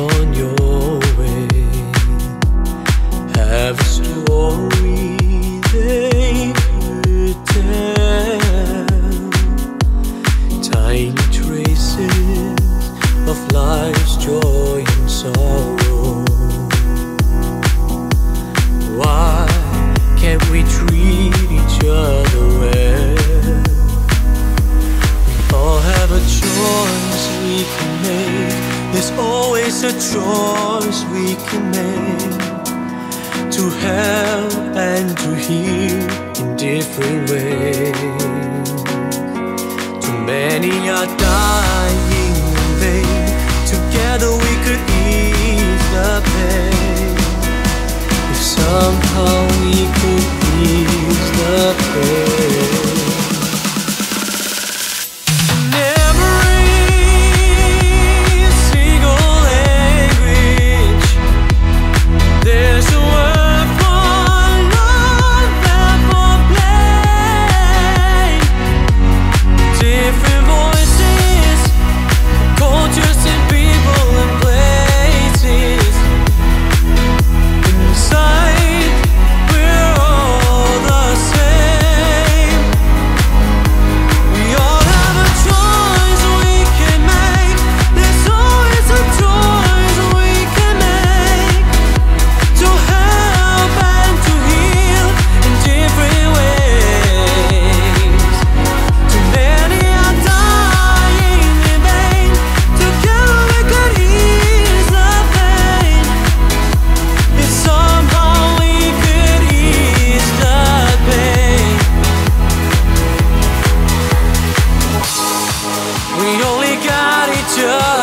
on your way. Have a story tell. Tiny traces of life's joy and sorrow. It's a choice we can make to help and to heal in different ways. Too many are dying in vain. Together we could ease the pain. If somehow we could ease the pain. future.